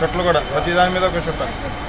షర్ట్లు కూడా. ప్రతి దాని మీద ఒక షర్ట్.